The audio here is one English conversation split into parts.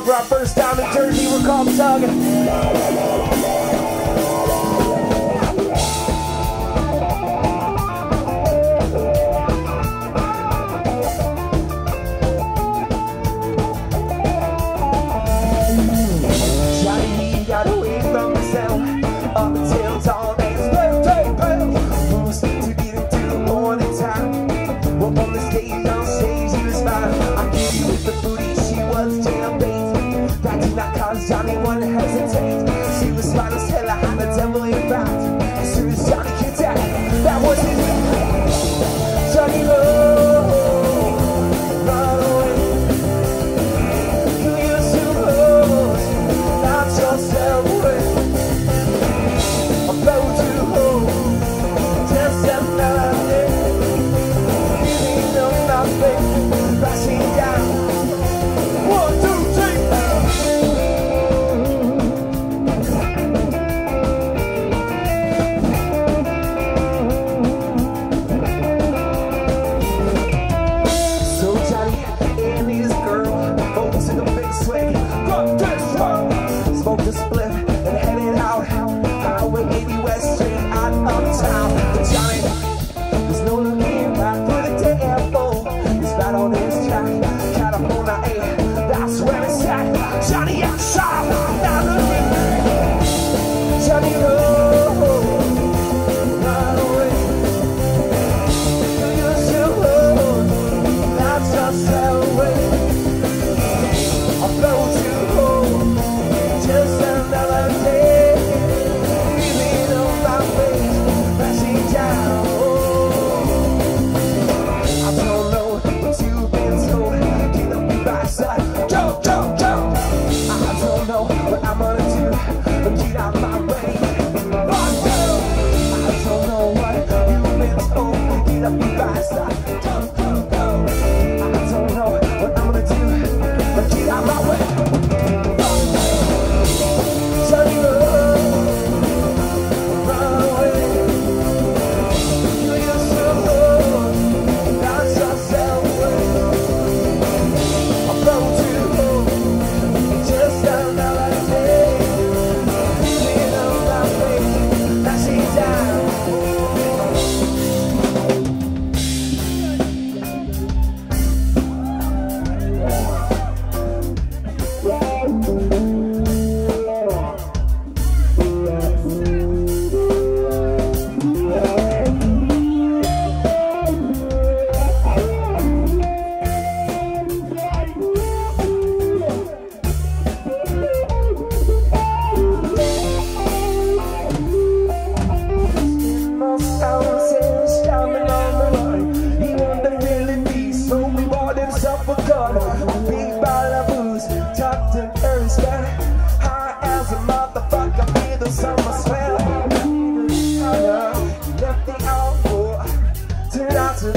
remember our first time in Jersey, we're called Tuggin'. hesitate the was smart as hell, I had the devil in back Johnny outside, not looking back, Johnny Road.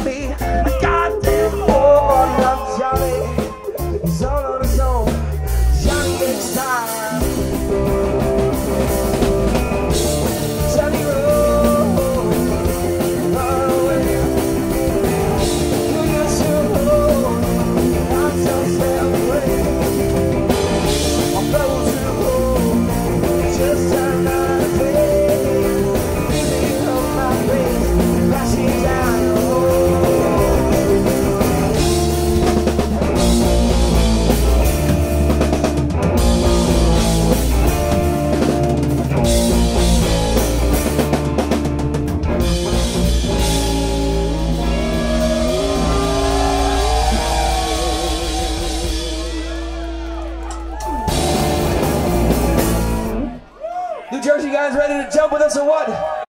me. guys ready to jump with us or what?